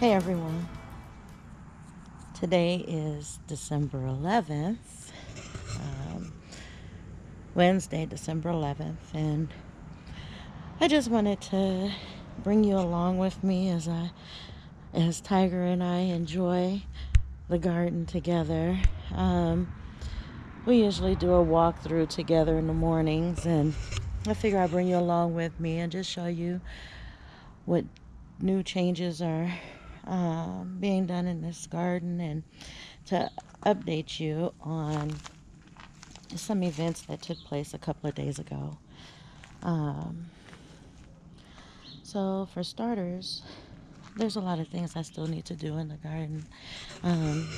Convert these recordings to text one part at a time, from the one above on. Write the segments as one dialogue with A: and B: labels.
A: Hey everyone. Today is December 11th, um, Wednesday, December 11th, and I just wanted to bring you along with me as I, as Tiger and I enjoy the garden together. Um, we usually do a walkthrough together in the mornings, and I figure I'd bring you along with me and just show you what new changes are uh, being done in this garden and to update you on some events that took place a couple of days ago. Um, so, for starters, there's a lot of things I still need to do in the garden. Um,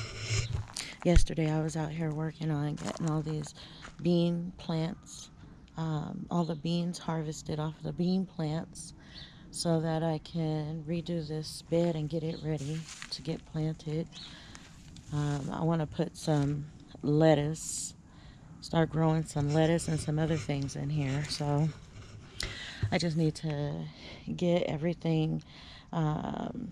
A: yesterday, I was out here working on getting all these bean plants, um, all the beans harvested off the bean plants so that I can redo this bed and get it ready to get planted. Um, I want to put some lettuce, start growing some lettuce and some other things in here. So I just need to get everything um,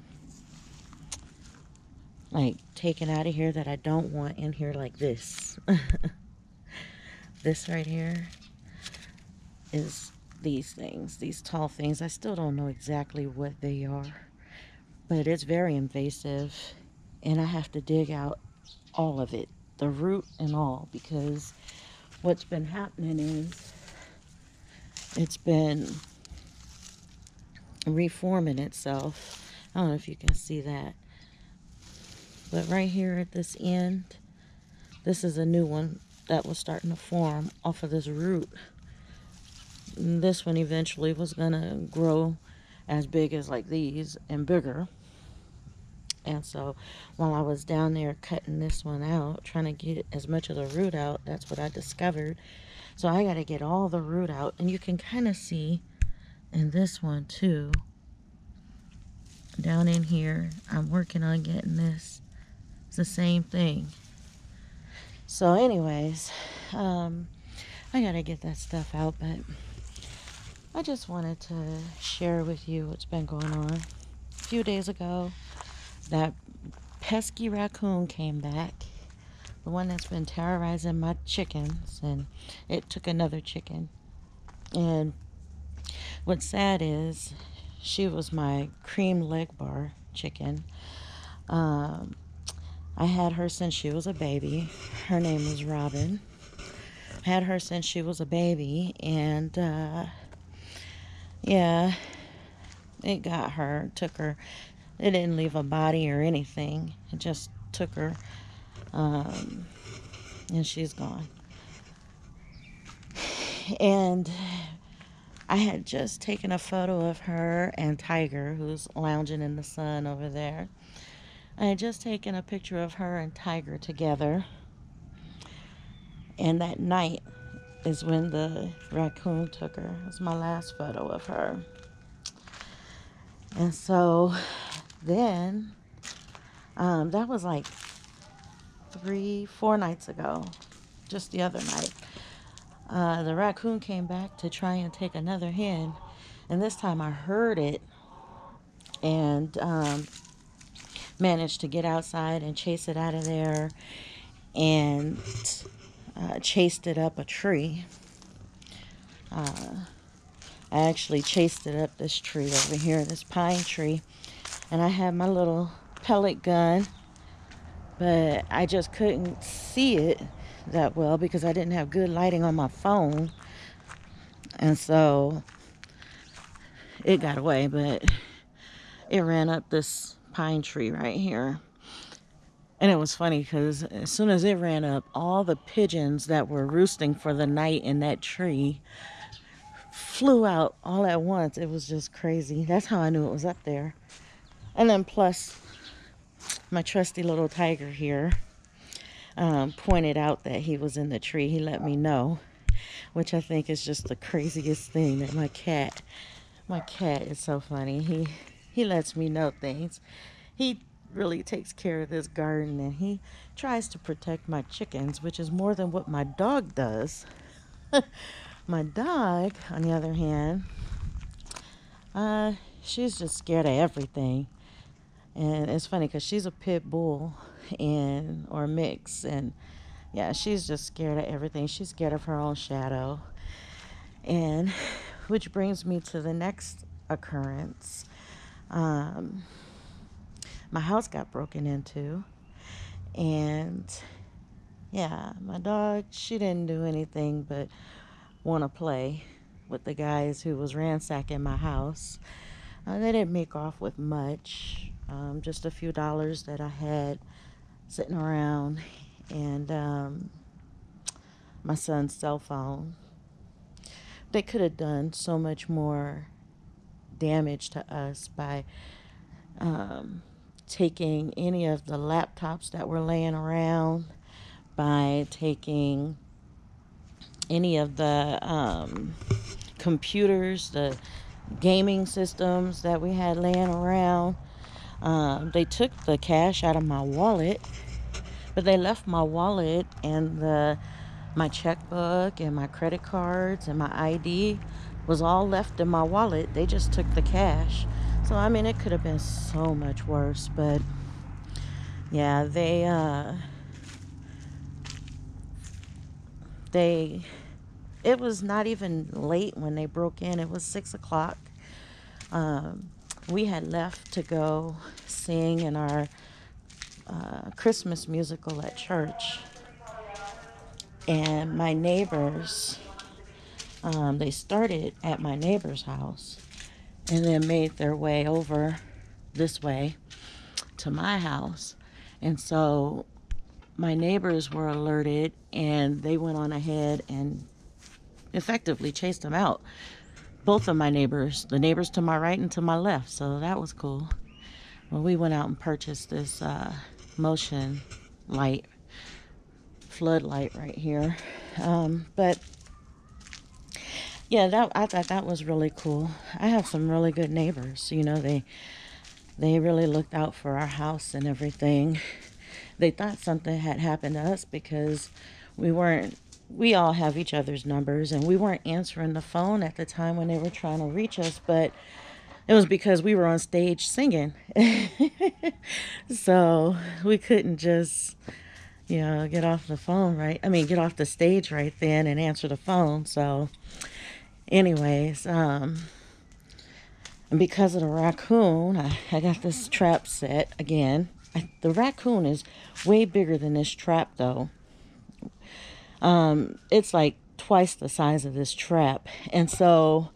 A: like taken out of here that I don't want in here like this. this right here is these things, these tall things. I still don't know exactly what they are, but it's very invasive, and I have to dig out all of it, the root and all, because what's been happening is it's been reforming itself. I don't know if you can see that. But right here at this end, this is a new one that was starting to form off of this root this one eventually was gonna grow as big as like these and bigger. And so while I was down there cutting this one out trying to get as much of the root out that's what I discovered. So I got to get all the root out and you can kind of see in this one too. Down in here I'm working on getting this. It's the same thing. So anyways um, I got to get that stuff out but I just wanted to share with you what's been going on. A few days ago, that pesky raccoon came back, the one that's been terrorizing my chickens, and it took another chicken. And what's sad is she was my Cream Legbar chicken. Um, I had her since she was a baby. Her name was Robin. I Had her since she was a baby, and uh, yeah, it got her, took her. It didn't leave a body or anything. It just took her, um, and she's gone. And I had just taken a photo of her and Tiger, who's lounging in the sun over there. I had just taken a picture of her and Tiger together. And that night, is when the raccoon took her. Was my last photo of her. And so then, um, that was like three, four nights ago, just the other night. Uh, the raccoon came back to try and take another hen, and this time I heard it and um, managed to get outside and chase it out of there. And uh, chased it up a tree. Uh, I actually chased it up this tree over here, this pine tree. And I had my little pellet gun, but I just couldn't see it that well because I didn't have good lighting on my phone. And so it got away, but it ran up this pine tree right here. And it was funny because as soon as it ran up, all the pigeons that were roosting for the night in that tree flew out all at once. It was just crazy. That's how I knew it was up there. And then plus, my trusty little tiger here um, pointed out that he was in the tree. He let me know, which I think is just the craziest thing that my cat, my cat is so funny. He, he lets me know things. He really takes care of this garden and he tries to protect my chickens, which is more than what my dog does. my dog, on the other hand, uh, she's just scared of everything. And it's funny because she's a pit bull and or mix and yeah, she's just scared of everything. She's scared of her own shadow. And which brings me to the next occurrence. Um, my house got broken into, and yeah, my dog, she didn't do anything but want to play with the guys who was ransacking my house. Uh, they didn't make off with much, um, just a few dollars that I had sitting around, and um, my son's cell phone. They could have done so much more damage to us by um, taking any of the laptops that were laying around, by taking any of the um, computers, the gaming systems that we had laying around. Um, they took the cash out of my wallet, but they left my wallet and the my checkbook and my credit cards and my ID was all left in my wallet. They just took the cash. So I mean, it could have been so much worse, but yeah, they uh, they it was not even late when they broke in. It was six o'clock. Um, we had left to go sing in our uh, Christmas musical at church, and my neighbors. Um, they started at my neighbor's house and then made their way over this way to my house. And so my neighbors were alerted and they went on ahead and effectively chased them out. Both of my neighbors, the neighbors to my right and to my left. So that was cool. Well, we went out and purchased this uh, motion light, floodlight right here. Um, but yeah, that I thought that was really cool. I have some really good neighbors. You know, they they really looked out for our house and everything. They thought something had happened to us because we weren't we all have each other's numbers and we weren't answering the phone at the time when they were trying to reach us, but it was because we were on stage singing. so we couldn't just you know, get off the phone right. I mean, get off the stage right then and answer the phone. So anyways, um, and because of the raccoon, I, I got this trap set again. I, the raccoon is way bigger than this trap, though. Um, it's like twice the size of this trap, and so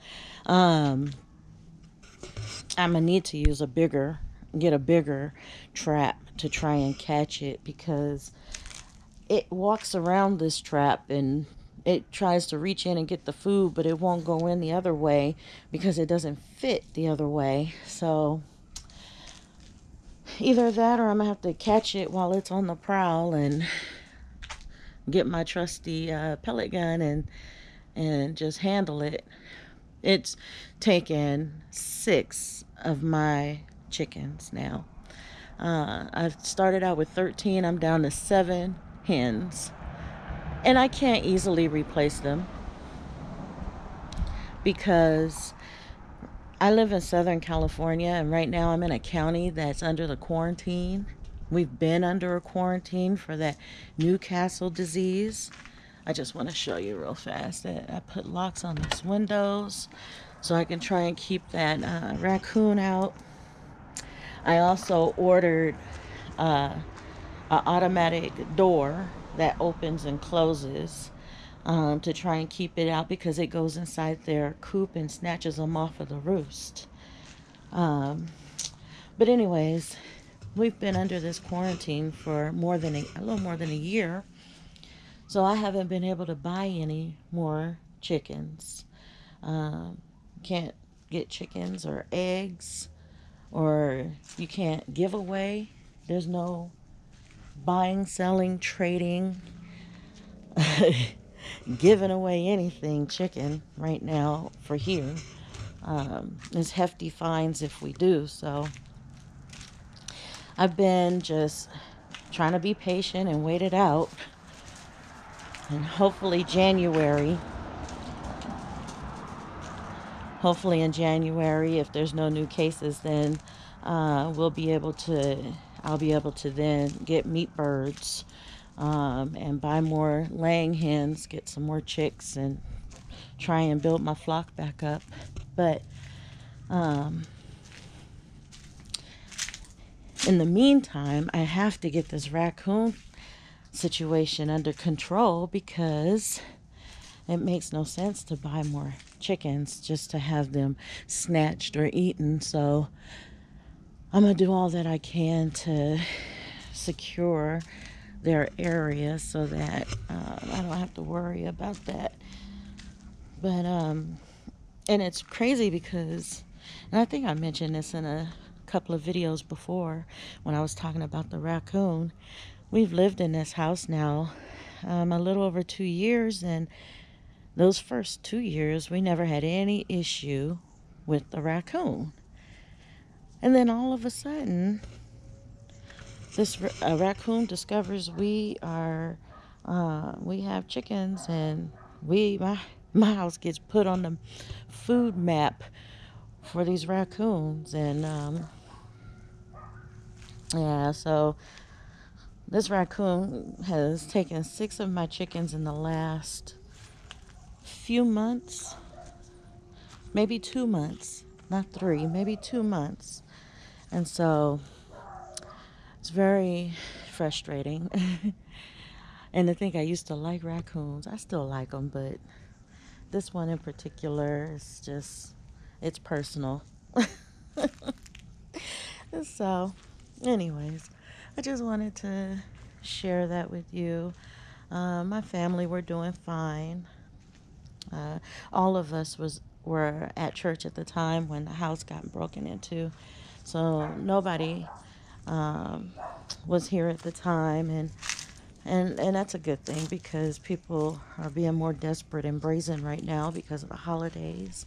A: um, I'm gonna need to use a bigger, get a bigger trap to try and catch it because it walks around this trap and it tries to reach in and get the food, but it won't go in the other way because it doesn't fit the other way. So either that or I'm gonna have to catch it while it's on the prowl and get my trusty uh, pellet gun and and just handle it. It's taken six of my chickens now. Uh, I started out with 13. I'm down to seven hens and I can't easily replace them because I live in Southern California and right now I'm in a county that's under the quarantine. We've been under a quarantine for that Newcastle disease. I just want to show you real fast that I put locks on these windows so I can try and keep that uh, raccoon out. I also ordered uh, an automatic door that opens and closes um, to try and keep it out because it goes inside their coop and snatches them off of the roost. Um, but anyways, we've been under this quarantine for more than a, a little more than a year, so I haven't been able to buy any more chickens. Um, can't get chickens or eggs, or you can't give away. There's no buying, selling, trading, giving away anything chicken right now for here. Um, hefty fines if we do. So I've been just trying to be patient and wait it out. And hopefully, January, hopefully, in January, if there's no new cases, then uh, we'll be able to, I'll be able to then get meat birds um, and buy more laying hens, get some more chicks, and try and build my flock back up. But um, in the meantime, I have to get this raccoon situation under control because it makes no sense to buy more chickens just to have them snatched or eaten. So I'm going to do all that I can to secure their area so that uh, I don't have to worry about that. But, um, and it's crazy because, and I think I mentioned this in a couple of videos before when I was talking about the raccoon. We've lived in this house now um, a little over two years, and those first two years, we never had any issue with the raccoon. And then all of a sudden, this raccoon discovers we are uh, we have chickens and we my my house gets put on the food map for these raccoons. And um, yeah so this raccoon has taken six of my chickens in the last few months. Maybe two months. Not three maybe two months and so it's very frustrating. and to think I used to like raccoons. I still like them, but this one in particular is just, it's personal. so, anyways, I just wanted to share that with you. Uh, my family were doing fine. Uh, all of us was were at church at the time when the house got broken into, so nobody um, was here at the time, and and and that's a good thing because people are being more desperate and brazen right now because of the holidays.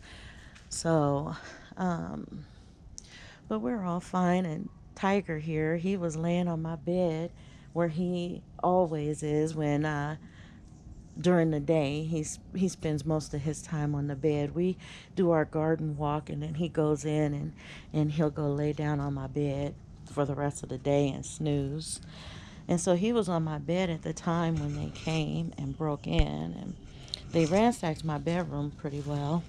A: So, um, but we're all fine. And Tiger here, he was laying on my bed where he always is when uh, during the day. He's he spends most of his time on the bed. We do our garden walk, and then he goes in and and he'll go lay down on my bed for the rest of the day and snooze. And so he was on my bed at the time when they came and broke in, and they ransacked my bedroom pretty well.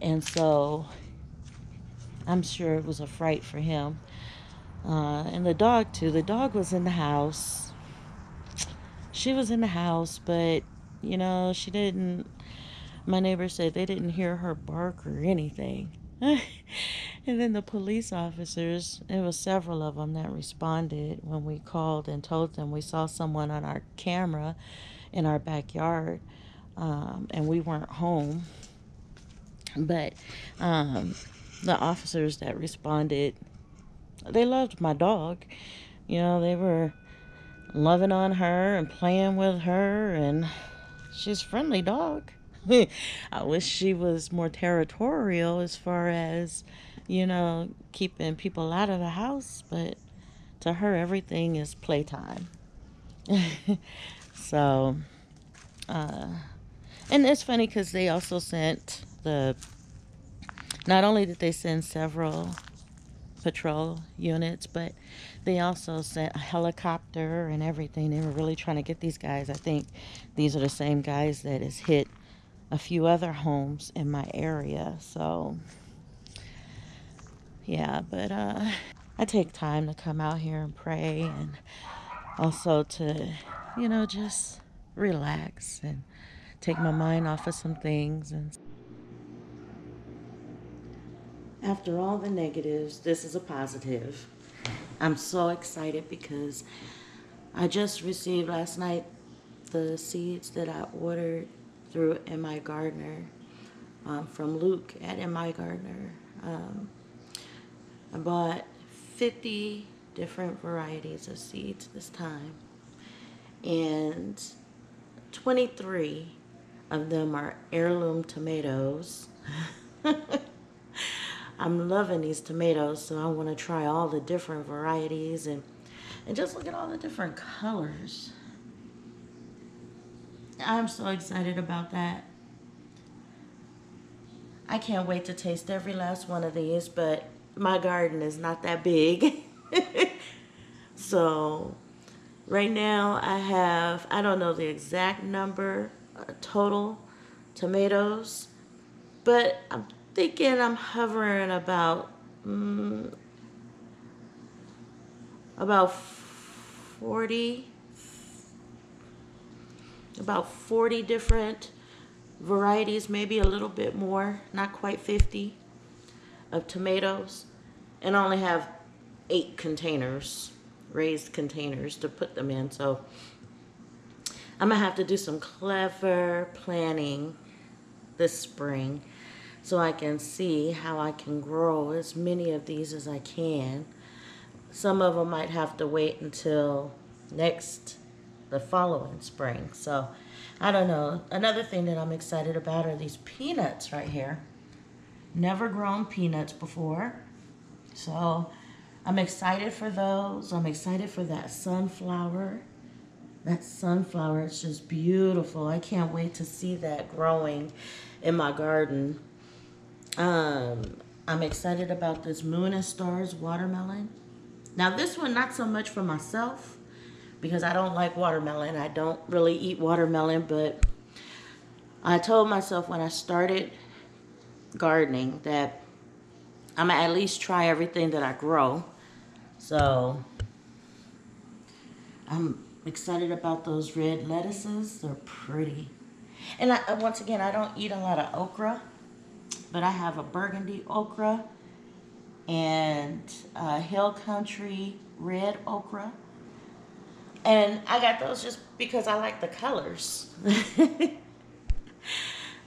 A: And so I'm sure it was a fright for him. Uh, and the dog, too. The dog was in the house. She was in the house, but, you know, she didn't. My neighbor said they didn't hear her bark or anything. and then the police officers, there was several of them that responded when we called and told them we saw someone on our camera in our backyard um, and we weren't home. But um, the officers that responded, they loved my dog. You know, they were loving on her and playing with her, and she's a friendly dog. I wish she was more territorial as far as, you know, keeping people out of the house, but to her, everything is playtime. so, uh, and it's funny because they also sent the, not only did they send several patrol units, but they also sent a helicopter and everything. They were really trying to get these guys. I think these are the same guys that has hit a few other homes in my area. So, yeah, but uh, I take time to come out here and pray and also to, you know, just relax and take my mind off of some things and after all the negatives, this is a positive. I'm so excited because I just received last night the seeds that I ordered through MIgardener um, from Luke at MIgardener. Um, I bought 50 different varieties of seeds this time, and 23 of them are heirloom tomatoes. I'm loving these tomatoes, so I want to try all the different varieties and and just look at all the different colors. I'm so excited about that. I can't wait to taste every last one of these, but my garden is not that big. so right now I have, I don't know the exact number uh, total tomatoes, but I'm thinking I'm hovering about, mm, about 40, about 40 different varieties, maybe a little bit more, not quite 50 of tomatoes and only have eight containers, raised containers to put them in. So I'm gonna have to do some clever planning this spring so I can see how I can grow as many of these as I can. Some of them might have to wait until next, the following spring. So I don't know. Another thing that I'm excited about are these peanuts right here. Never grown peanuts before. So I'm excited for those. I'm excited for that sunflower. That sunflower is just beautiful. I can't wait to see that growing in my garden. Um, I'm excited about this Moon and Stars watermelon. Now this one, not so much for myself because I don't like watermelon. I don't really eat watermelon, but I told myself when I started gardening that I'm gonna at least try everything that I grow. So I'm excited about those red lettuces. They're pretty. And I, once again, I don't eat a lot of okra, but I have a burgundy okra and hill country red okra. And I got those just because I like the colors.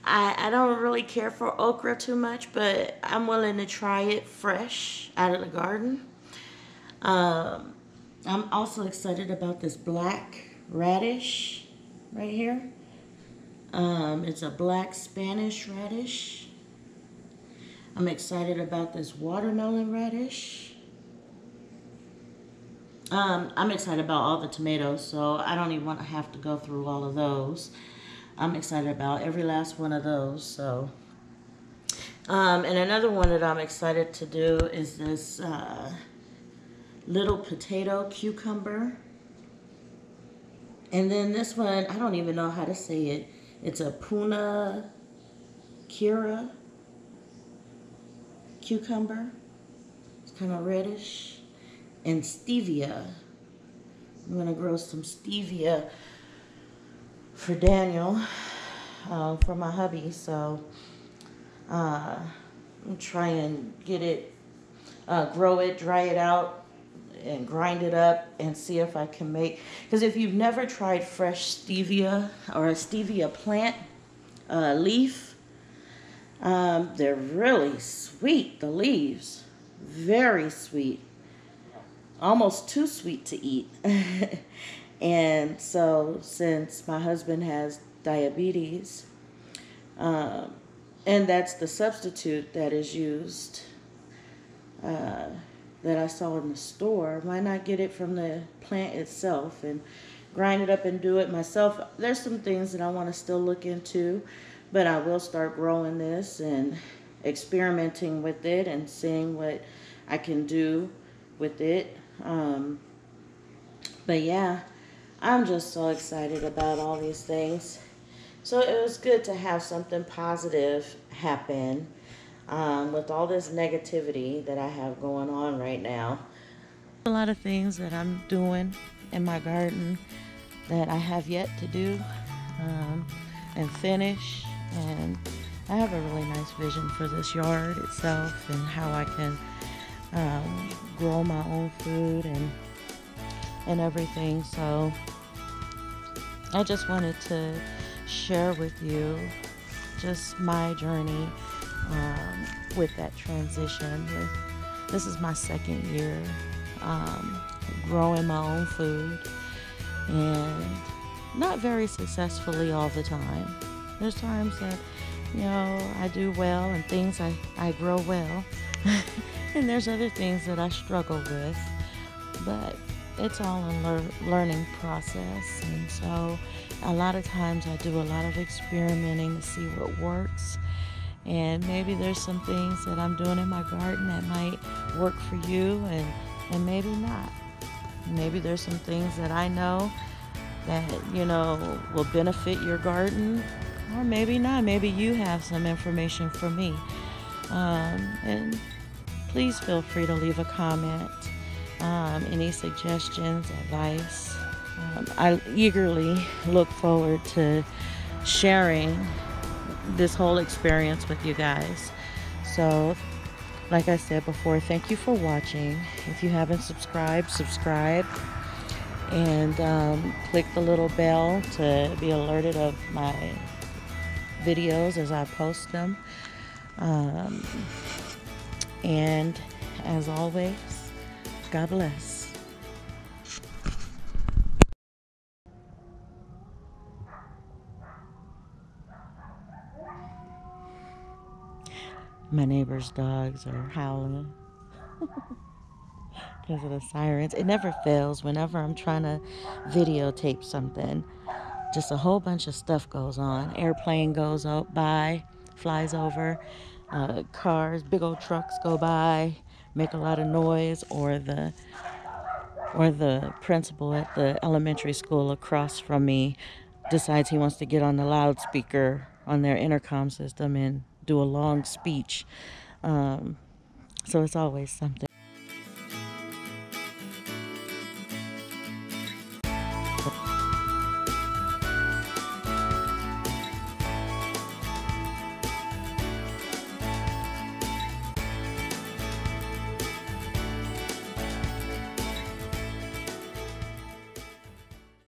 A: I, I don't really care for okra too much, but I'm willing to try it fresh out of the garden. Um, I'm also excited about this black radish right here. Um, it's a black Spanish radish. I'm excited about this watermelon radish. Um, I'm excited about all the tomatoes, so I don't even want to have to go through all of those. I'm excited about every last one of those. So, um, and another one that I'm excited to do is this uh, little potato cucumber. And then this one, I don't even know how to say it. It's a Poona Kheera cucumber. It's kind of reddish. And stevia. I'm going to grow some stevia for Daniel, uh, for my hubby. So uh, I'm trying and get it, uh, grow it, dry it out, and grind it up and see if I can make. Because if you've never tried fresh stevia or a stevia plant uh, leaf, um, they're really sweet, the leaves. Very sweet. Almost too sweet to eat. And so, since my husband has diabetes, um, and that's the substitute that is used uh, that I saw in the store, why not get it from the plant itself and grind it up and do it myself? There's some things that I want to still look into, but I will start growing this and experimenting with it and seeing what I can do with it. Um, but yeah, I'm just so excited about all these things. So it was good to have something positive happen um, with all this negativity that I have going on right now. A lot of things that I'm doing in my garden that I have yet to do um, and finish. And I have a really nice vision for this yard itself and how I can um, grow my own food and and everything. So I just wanted to share with you just my journey um, with that transition. This is my second year um, growing my own food and not very successfully all the time. There's times that, you know, I do well and things I, I grow well. and there's other things that I struggle with. But it's all a lear- learning process. And so a lot of times I do a lot of experimenting to see what works. And maybe there's some things that I'm doing in my garden that might work for you and, and maybe not. Maybe there's some things that I know that, you know, will benefit your garden, or maybe not. Maybe you have some information for me. Um, and please feel free to leave a comment, um, any suggestions, advice. Um, I eagerly look forward to sharing this whole experience with you guys. So, like I said before, thank you for watching. If you haven't subscribed, subscribe and um, click the little bell to be alerted of my videos as I post them. Um, and as always, God bless. My neighbor's dogs are howling because of the sirens. It never fails whenever I'm trying to videotape something. Just a whole bunch of stuff goes on. Airplane goes up by, flies over, uh, cars, big old trucks go by, make a lot of noise, or the or the principal at the elementary school across from me decides he wants to get on the loudspeaker on their intercom system and do a long speech. Um, so it's always something.